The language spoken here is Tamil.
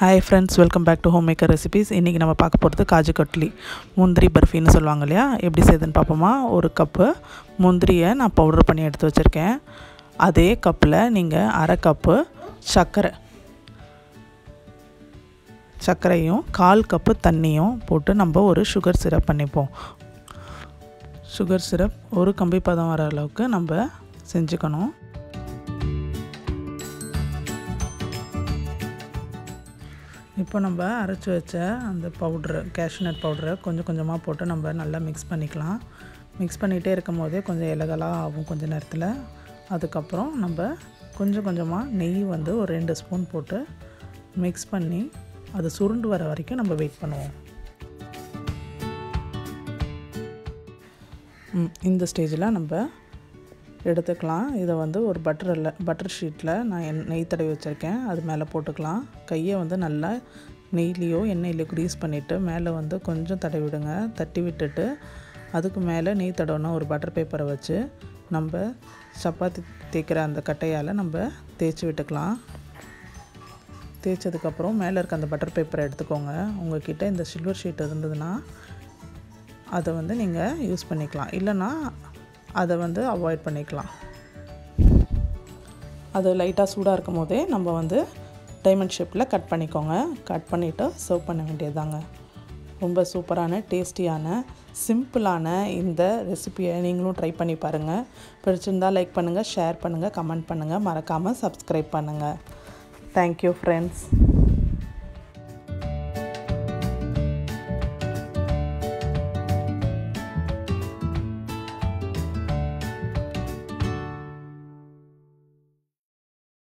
Hi friends welcome back to home maker recipes இன்றைக்கி நம்ம பார்க்க போகிறது காஜு கட்லி. முந்திரி பர்ஃபின்னு சொல்லுவாங்க இல்லையா? எப்படி செய்யுதுன்னு பார்ப்போமா? ஒரு கப்பு முந்திரியை நான் பவுடர் பண்ணி எடுத்து வச்சுருக்கேன். அதே கப்பில் நீங்கள் அரை கப்பு சர்க்கரை. சர்க்கரையும் கால் கப்பு தண்ணியும் போட்டு நம்ம ஒரு சுகர் சிரப் பண்ணிப்போம். சுகர் சிரப் ஒரு கம்பி பதம் வர அளவுக்கு நம்ம செஞ்சுக்கணும். இப்போ நம்ம அரைச்சி வச்ச அந்த பவுட்ரு கேஷ்நட் பவுட்ரை கொஞ்சம் கொஞ்சமாக போட்டு நம்ம நல்லா மிக்ஸ் பண்ணிக்கலாம். மிக்ஸ் பண்ணிகிட்டே இருக்கும் போதே கொஞ்சம் இலகலாக ஆகும் கொஞ்சம் நேரத்தில். அதுக்கப்புறம் நம்ம கொஞ்சம் கொஞ்சமாக நெய் வந்து ஒரு ரெண்டு ஸ்பூன் போட்டு மிக்ஸ் பண்ணி அது சுருண்டு வர வரைக்கும் நம்ம வெயிட் பண்ணுவோம். இந்த ஸ்டேஜில் நம்ம எடுத்துக்கலாம். இதை வந்து ஒரு பட்டரில் பட்டர் ஷீட்டில் நான் எண் நெய் தடவி வச்சுருக்கேன். அது மேலே போட்டுக்கலாம். கையை வந்து நல்லா நெய்லேயோ எண்ணெயிலையோ க்ரீஸ் பண்ணிவிட்டு மேலே வந்து கொஞ்சம் தடவி விடுங்க தட்டி விட்டுட்டு அதுக்கு மேலே நெய் தடவுனா ஒரு பட்டர் பேப்பரை வச்சு நம்ம சப்பாத்தி தேய்க்கிற அந்த கட்டையால் நம்ம தேய்ச்சி விட்டுக்கலாம். தேய்ச்சதுக்கப்புறம் மேலே இருக்க அந்த பட்டர் பேப்பரை எடுத்துக்கோங்க. உங்கள்கிட்ட இந்த சில்வர் ஷீட் இருந்ததுன்னா அதை வந்து நீங்கள் யூஸ் பண்ணிக்கலாம். இல்லைன்னா அதை வந்து அவாய்ட் பண்ணிக்கலாம். அது லைட்டாக சூடாக இருக்கும் போதே நம்ம வந்து டைமண்ட் ஷேப்பில் கட் பண்ணிக்கோங்க. கட் பண்ணிவிட்டு சர்வ் பண்ண வேண்டியதாங்க ரொம்ப சூப்பரான டேஸ்டியான சிம்பிளான இந்த ரெசிபியை நீங்களும் ட்ரை பண்ணி பாருங்கள் பிடிச்சிருந்தால் லைக் பண்ணுங்கள் ஷேர் பண்ணுங்கள் கமெண்ட் பண்ணுங்கள் மறக்காமல் சப்ஸ்கிரைப் பண்ணுங்கள் தேங்க்யூ ஃப்ரெண்ட்ஸ்